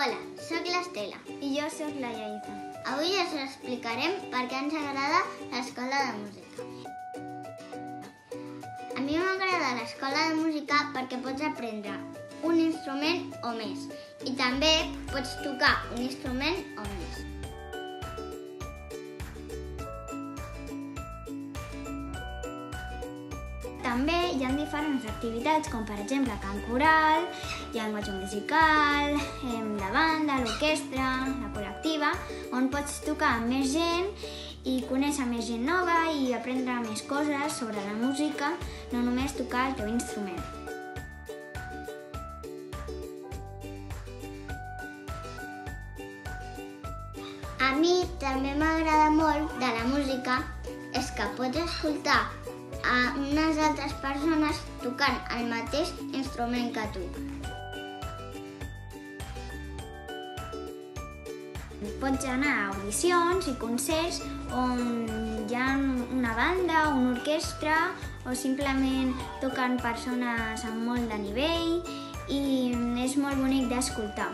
Hola, sóc l'Estela. I jo sóc la Iaita. Avui us explicarem per què ens agrada l'escola de música. A mi m'agrada l'escola de música perquè pots aprendre un instrument o més i també pots tocar un instrument o més. També hi ha diferents activitats, com per exemple cant coral, llenguatge musical, la banda, l'orquestra, la col·lectiva, on pots tocar amb més gent i conèixer més gent nova i aprendre més coses sobre la música, no només tocar el teu instrument. A mi també m'agrada molt de la música és que pots escoltar a unes altres persones tocant el mateix instrument que tu. Pots anar a audicions i concerts on hi ha una banda, una orquestra o simplement toquen persones amb molt de nivell i és molt bonic d'escoltar.